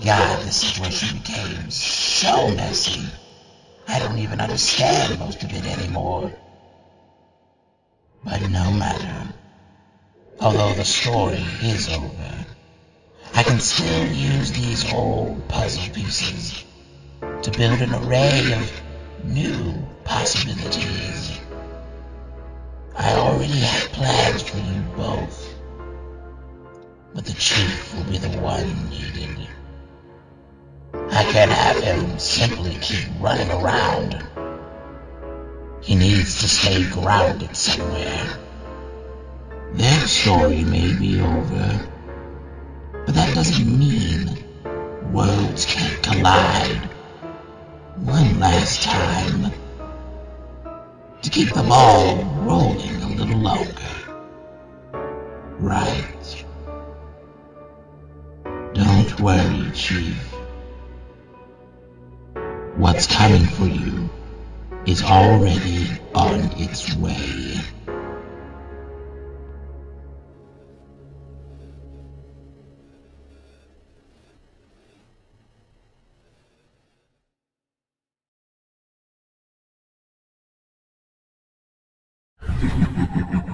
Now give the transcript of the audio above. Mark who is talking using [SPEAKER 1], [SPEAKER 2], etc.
[SPEAKER 1] God, this situation became so messy. I don't even understand most of it anymore. But no matter. Although the story is over, I can still use these old puzzle pieces to build an array of new possibilities. I already have plans for you both, but the chief will be the one needed. I can't have him simply keep running around. He needs to stay grounded somewhere. Their story may be over, but that doesn't mean worlds can't collide. One last time. To keep the ball rolling a little longer. Right. Don't worry, Chief. What's coming for you is already on its way.